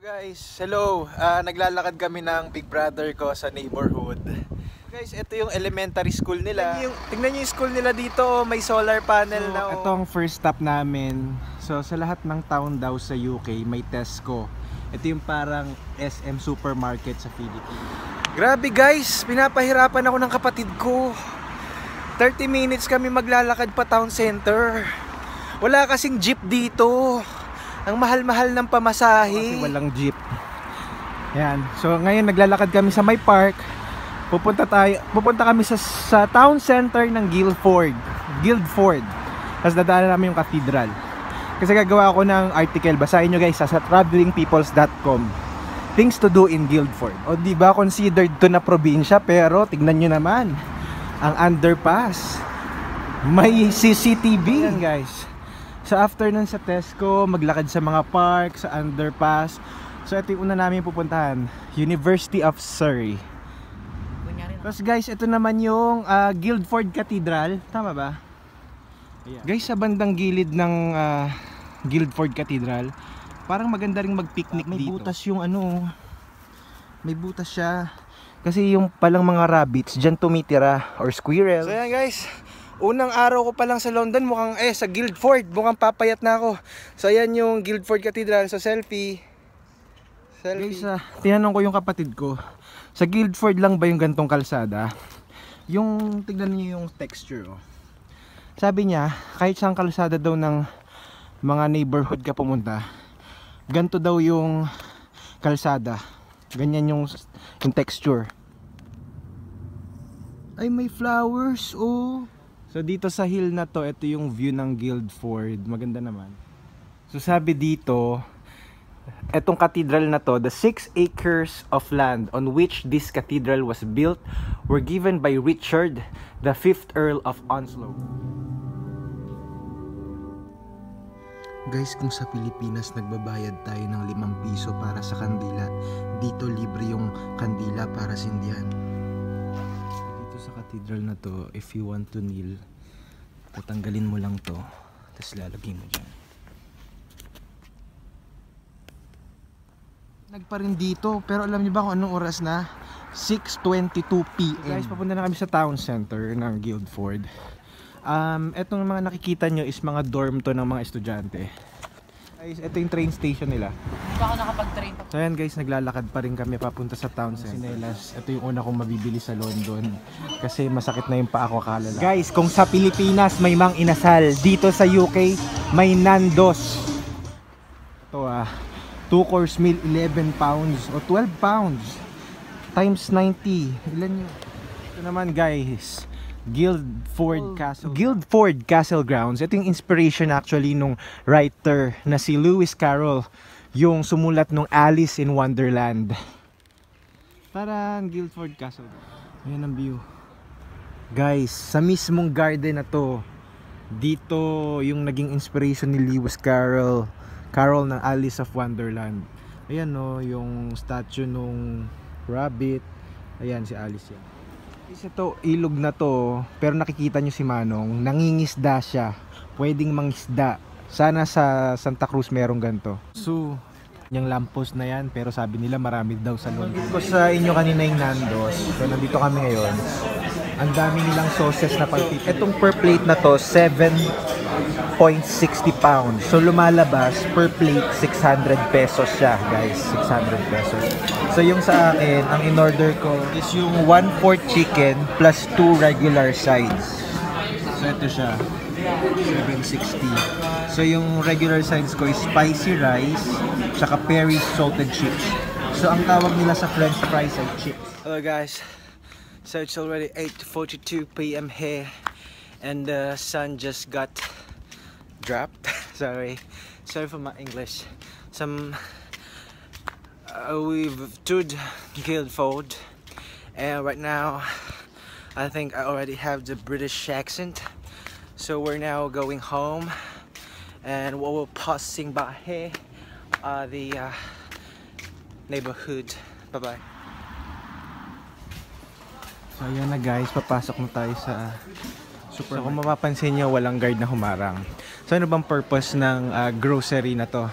guys, hello. Ah, naglalakad kami ng big brother ko sa neighborhood. Guys, ito yung elementary school nila. Tingnan yung, tingnan yung school nila dito, oh. may solar panel So, na. oh. ito ang first stop namin. So, sa lahat ng town daw sa UK, may Tesco. Ito yung parang SM supermarket sa Philippines. Grabe guys, pinapahirapan ako ng kapatid ko. 30 minutes kami maglalakad pa town center. Wala kasing jeep dito. Ang mahal-mahal ng pamasahe. Kasi walang jeep. Yan. So, ngayon naglalakad kami sa may park. Pupunta tayo, pupunta kami sa, sa town center ng Guildford. Guildford. Tapos dadaanan namin yung cathedral. Kasi gagawa ako ng article. Basahin nyo guys sa travelingpeoples.com Things to do in Guildford. O di ba considered to na probinsya pero tignan nyo naman ang underpass. May CCTV yan guys. So after nun sa Tesco, maglakad sa mga park, sa underpass. So ito yung una namin pupuntahan, University of Surrey. Tapos guys, ito naman yung ah, Guildford Cathedral. Tama ba? Guys, sa bandang gilid ng ah, Guildford Cathedral, parang maganda ring mag-picnic may dito. May butas yung ano, may butas siya. Kasi yung palang mga rabbits dyan tumitira or squirrel. So yan guys, unang araw ko pa lang sa London, mukhang eh sa Guildford, mukhang papayat na ako. So yan yung Guildford Cathedral, so selfie. Selfie. Guys, ah, tinanong ko yung kapatid ko, sa Guildford lang ba yung gantong kalsada? Yung, tignan niyo yung texture, oh. Sabi niya, kahit saan kalsada daw ng mga neighborhood ka pumunta, ganto daw yung kalsada. Ganyan yung, yung texture. Ay, may flowers, oh. So, dito sa hill na to, ito yung view ng Guildford. Maganda naman. So, sabi dito, etong cathedral na to, the 6 acres of land on which this cathedral was built were given by Richard, the 5th Earl of Onslow. Guys, kung sa Pilipinas nagbabayad tayo ng 5 piso para sa kandila, dito libre yung kandila para sindihan. Cathedral na to, if you want to kneel, tatanggalin mo lang to, tapos lalagay mo dyan. Nagpa rin dito, pero alam niyo ba kung anong oras na? 6.22 p.m. Guys, papunta na kami sa town center ng Guildford. Um, etong mga nakikita nyo is mga dorm to ng mga estudyante. Guys, ito yung train station nila. Baka nakapag-train pa. So ayan guys, naglalakad pa rin kami papunta sa town center. Sinelas, ito yung una kong mabibili sa London. Kasi masakit na yung paa ko kalala. Guys, kung sa Pilipinas may mang inasal, dito sa UK may Nandos. Ito ah, 2 course meal 11 pounds o 12 pounds times 90. Ilan yun? Ito naman guys, Guildford Castle. Guildford Castle Grounds. Ito yung inspiration actually nung writer na si Lewis Carroll yung sumulat nung Alice in Wonderland. Parang Guildford Castle. Ayan ang view. Guys, sa mismong garden na to, dito yung naging inspiration ni Lewis Carroll. Carroll ng Alice of Wonderland. Ayan no, yung statue nung rabbit. Ayan si Alice yan. Is ito, ilog na to, pero nakikita nyo si Manong, nangingisda siya. Pwedeng mangisda. Sana sa Santa Cruz merong ganito. So, yung lamppost na yan, pero sabi nila marami daw sa London. Ko sa inyo kanina yung Nandos, so nandito kami ngayon. Ang dami nilang sauces na pang Itong per plate na to, 7.60 pounds. So lumalabas per plate 600 pesos siya, guys. 600 pesos. So yung sa akin, ang in-order ko is yung 1 4 chicken plus 2 regular sides. So ito siya. 760. So yung regular sides ko is spicy rice, tsaka peri salted chips. So ang tawag nila sa french fries ay chips. Hello guys. So it's already 8:42 p.m. here and the sun just got dropped. Sorry. Sorry for my English. Some uh, we've toured Guildford and right now I think I already have the British accent. So we're now going home and we're passing by here uh, the uh, neighborhood. Bye-bye. So ayan na guys, papasok na tayo sa super. So kung mapapansin nyo, walang guard na humarang. So ano bang purpose ng ah, grocery na to?